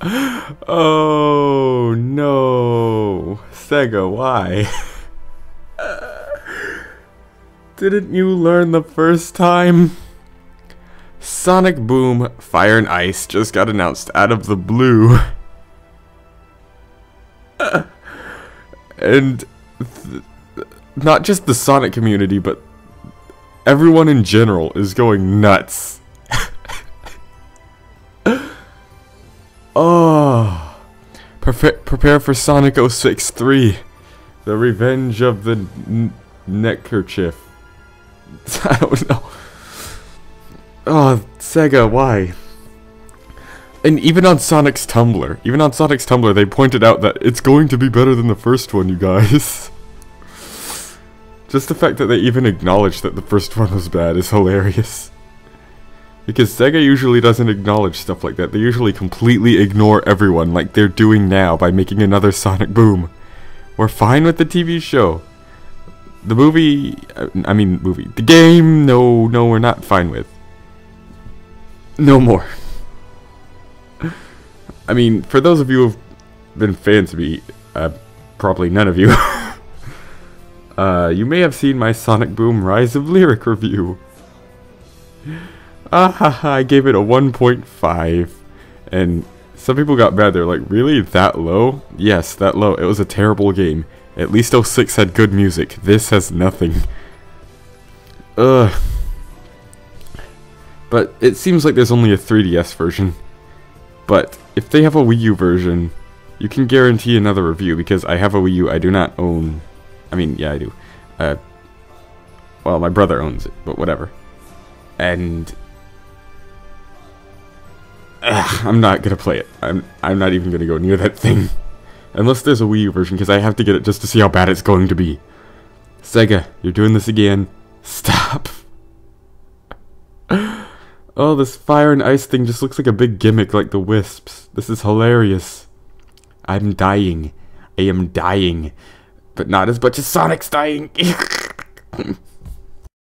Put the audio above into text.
oh no. Sega, why? Didn't you learn the first time? Sonic Boom Fire and Ice just got announced out of the blue. and not just the Sonic community, but everyone in general is going nuts. Ah. oh. Prepare, prepare for Sonic 063. The Revenge of the Neckerchief. I don't know. Oh, Sega, why? And even on Sonic's Tumblr, even on Sonic's Tumblr, they pointed out that it's going to be better than the first one, you guys. Just the fact that they even acknowledged that the first one was bad is hilarious. Because Sega usually doesn't acknowledge stuff like that. They usually completely ignore everyone like they're doing now by making another Sonic Boom. We're fine with the TV show. The movie, I mean movie, the game, no, no, we're not fine with. No more. I mean, for those of you who've been fans of me, uh, probably none of you. Uh, you may have seen my Sonic Boom Rise of Lyric review. Ah ha ha, I gave it a 1.5. And some people got mad, they're like, really? That low? Yes, that low. It was a terrible game. At least 06 had good music. This has nothing. Ugh. But it seems like there's only a 3DS version. But if they have a Wii U version, you can guarantee another review because I have a Wii U I do not own I mean, yeah, I do. Uh, well, my brother owns it, but whatever. And uh, I'm not gonna play it. I'm I'm not even gonna go near that thing, unless there's a Wii U version, because I have to get it just to see how bad it's going to be. Sega, you're doing this again. Stop. oh, this fire and ice thing just looks like a big gimmick, like the wisps. This is hilarious. I'm dying. I am dying but not as much as Sonic's dying.